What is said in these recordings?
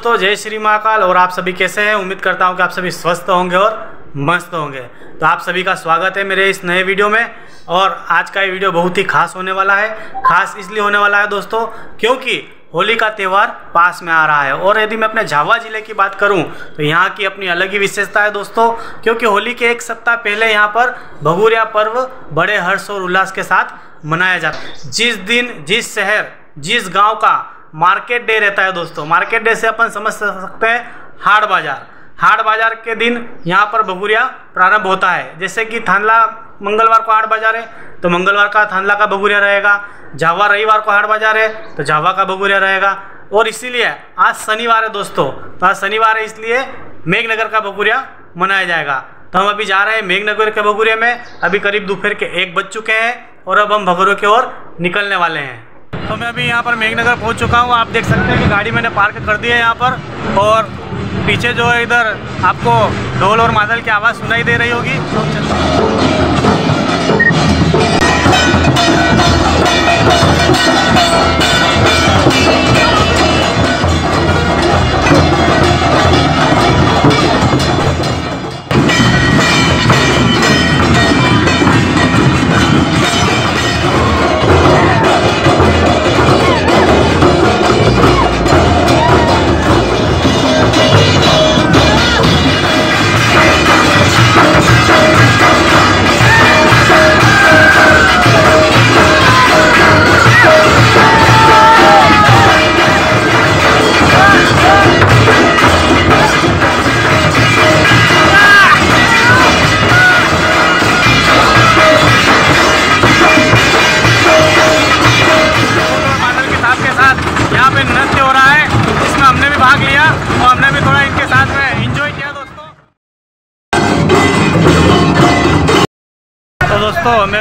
दोस्तों, जय श्री महाकाल और आप सभी कैसे हैं? उम्मीद करता हूँ कि आप सभी स्वस्थ होंगे और मस्त होंगे। तो आप सभी का स्वागत है मेरे इस नए वीडियो में और आज का ये वीडियो बहुत ही खास होने वाला है। खास इसलिए होने वाला है दोस्तों, क्योंकि होली का त्यौहार पास में आ रहा है और यदि मैं अपने झावा ज़िले की बात करूँ तो यहाँ की अपनी अलग ही विशेषता है दोस्तों, क्योंकि होली के एक सप्ताह पहले यहाँ पर भगूरिया पर्व बड़े हर्ष और उल्लास के साथ मनाया जाता है। जिस दिन, जिस शहर, जिस गाँव का मार्केट डे रहता है दोस्तों। मार्केट डे से अपन समझ सकते हैं हाट बाज़ार। हाट बाज़ार के दिन यहाँ पर भगुरिया प्रारंभ होता है। जैसे कि थानला मंगलवार को हाट बाज़ार है तो मंगलवार का थानला का भगुरिया रहेगा। झावा रविवार को हाट बाज़ार है तो झावा का भगुरिया रहेगा। और इसीलिए आज शनिवार है दोस्तों। तो आज शनिवार है, इसलिए मेघनगर का भगुरिया मनाया जाएगा। तो हम अभी जा रहे हैं मेघनगर के भगुरिया में। अभी करीब दोपहर के एक बज चुके हैं और अब हम भगुरिया की ओर निकलने वाले हैं। तो मैं अभी यहाँ पर मेघनगर पहुँच चुका हूँ। आप देख सकते हैं कि गाड़ी मैंने पार्क कर दी है यहाँ पर और पीछे जो है इधर आपको ढोल और मादल की आवाज़ सुनाई दे रही होगी।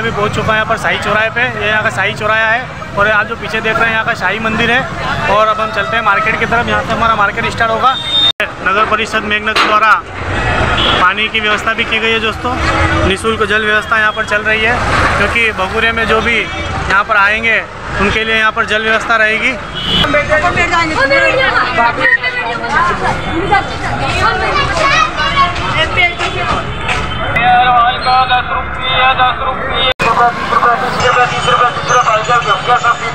भी पहुँच चुका हूँ यहाँ पर शाही चौराहे पे। ये यहाँ का शाही चौराया है और आप जो पीछे देख रहे हैं यहाँ का शाही मंदिर है। और अब हम चलते हैं मार्केट की तरफ़। यहाँ से हमारा मार्केट स्टार्ट होगा। नगर परिषद मेघनगर द्वारा पानी की व्यवस्था भी की गई है दोस्तों। निःशुल्क जल व्यवस्था यहाँ पर चल रही है क्योंकि भगूरे में जो भी यहाँ पर आएँगे उनके लिए यहाँ पर जल व्यवस्था रहेगी। दस रुपये दस रुपये। Gracias.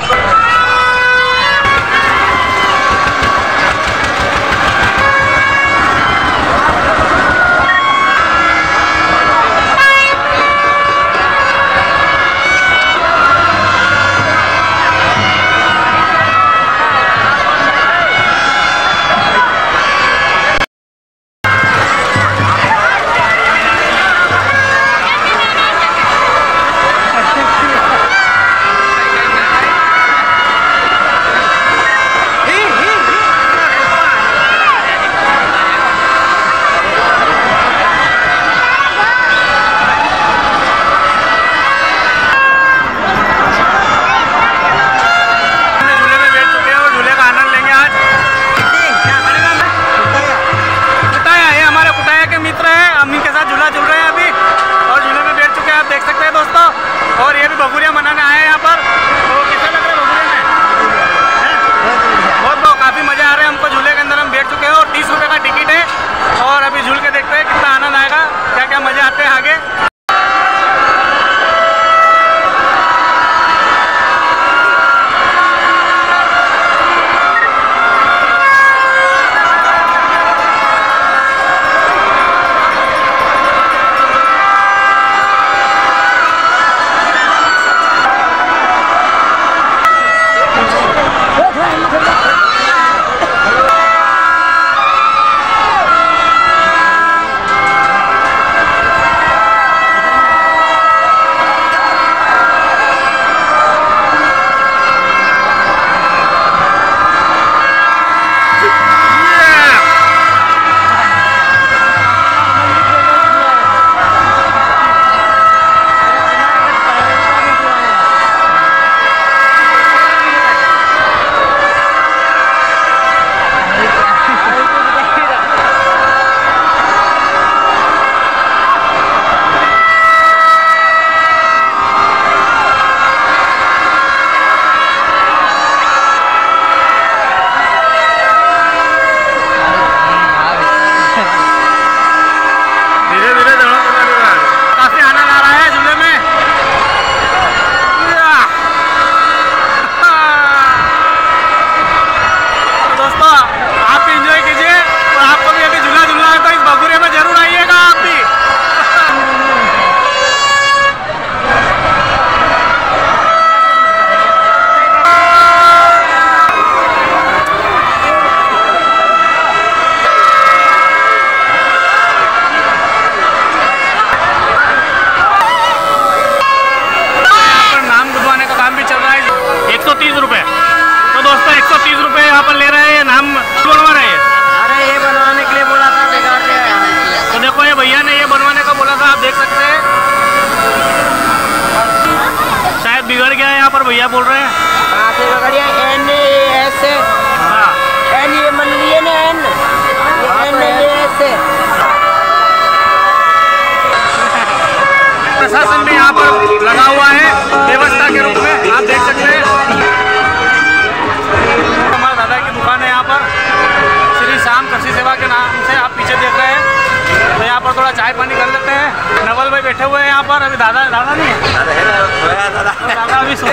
चाय पानी कर लेते हैं। नवल भाई बैठे हुए हैं यहाँ पर। अभी दादा दादा नहीं है? तो दादा अभी सो।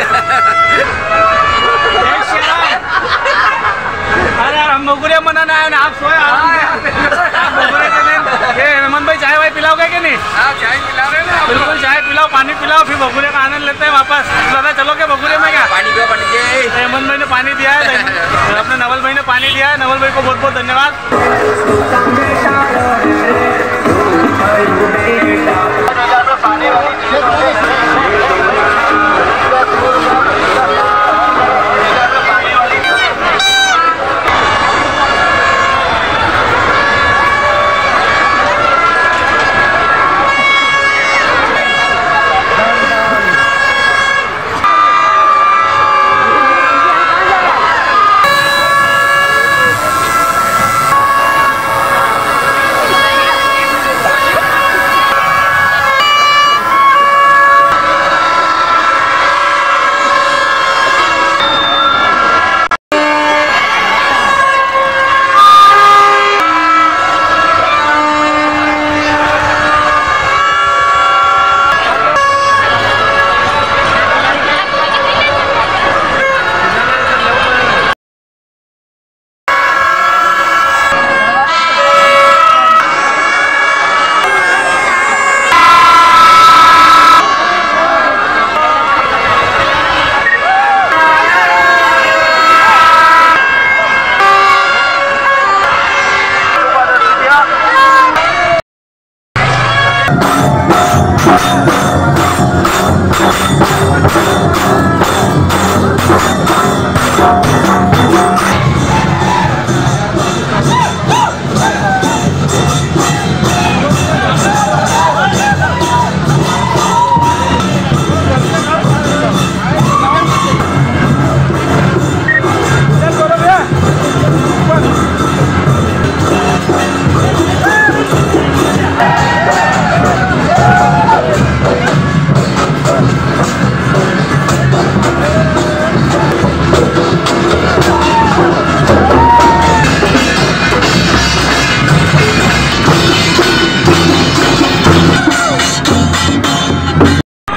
अरे यार हम बगुरे मनाना है ना आप सोए आप बगुरे के दिन। ये हेमंत भाई चाय वाय पिलाओगे कि नहीं? चाय पिला रहे ना। बिल्कुल चाय पिलाओ पानी पिलाओ फिर बगुरे का आनंद लेते हैं वापस। दादा चलोगे बगुरे में क्या? पानी पियो पानी के हेमंत भाई ने पानी दिया है तो अपने नवल भाई ने पानी दिया है। नवल भाई को बहुत बहुत धन्यवाद। पानी वाली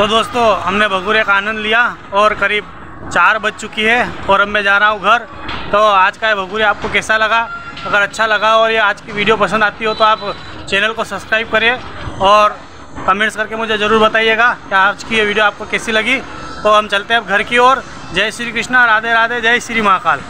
तो दोस्तों, हमने भगूरे का आनंद लिया और करीब चार बज चुकी है और अब मैं जा रहा हूँ घर। तो आज का ये भगूरे आपको कैसा लगा? अगर अच्छा लगा और ये आज की वीडियो पसंद आती हो तो आप चैनल को सब्सक्राइब करिए और कमेंट्स करके मुझे ज़रूर बताइएगा कि आज की ये वीडियो आपको कैसी लगी। तो हम चलते हैं अब घर की ओर। जय श्री कृष्णा, राधे राधे, जय श्री महाकाल।